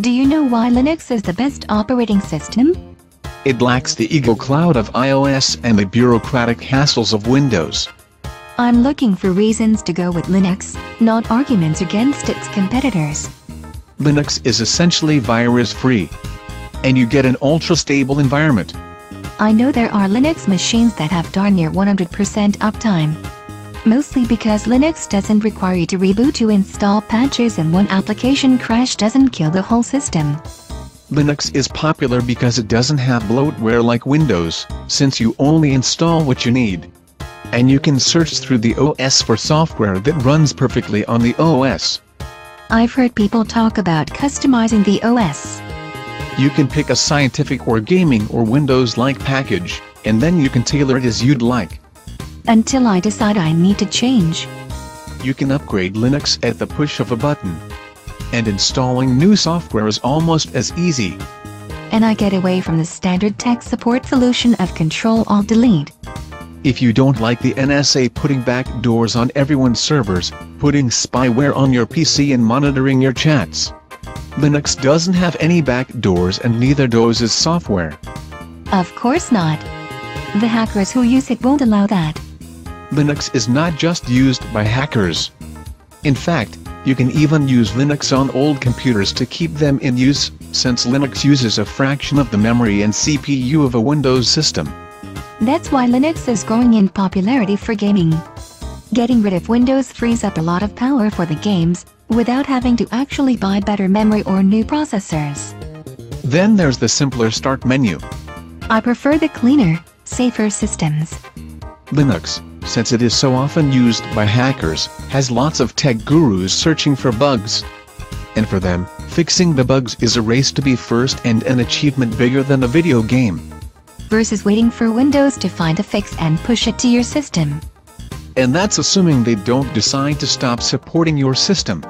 Do you know why Linux is the best operating system? It lacks the ego cloud of iOS and the bureaucratic hassles of Windows. I'm looking for reasons to go with Linux, not arguments against its competitors. Linux is essentially virus-free. And you get an ultra-stable environment. I know there are Linux machines that have darn near 100% uptime. Mostly because Linux doesn't require you to reboot to install patches and one application crash doesn't kill the whole system. Linux is popular because it doesn't have bloatware like Windows, since you only install what you need. And you can search through the OS for software that runs perfectly on the OS. I've heard people talk about customizing the OS. You can pick a scientific or gaming or Windows-like package, and then you can tailor it as you'd like. Until I decide I need to change. You can upgrade Linux at the push of a button. And installing new software is almost as easy. And I get away from the standard tech support solution of Control-Alt-Delete. If you don't like the NSA putting back doors on everyone's servers, putting spyware on your PC and monitoring your chats. Linux doesn't have any back doors and neither does its software. Of course not. The hackers who use it won't allow that. Linux is not just used by hackers. In fact, you can even use Linux on old computers to keep them in use, since Linux uses a fraction of the memory and CPU of a Windows system. That's why Linux is growing in popularity for gaming. Getting rid of Windows frees up a lot of power for the games, without having to actually buy better memory or new processors. Then there's the simpler start menu. I prefer the cleaner, safer systems. Linux, since it is so often used by hackers, has lots of tech gurus searching for bugs. And for them, fixing the bugs is a race to be first and an achievement bigger than a video game. Versus waiting for Windows to find a fix and push it to your system. And that's assuming they don't decide to stop supporting your system.